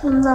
감사합니다.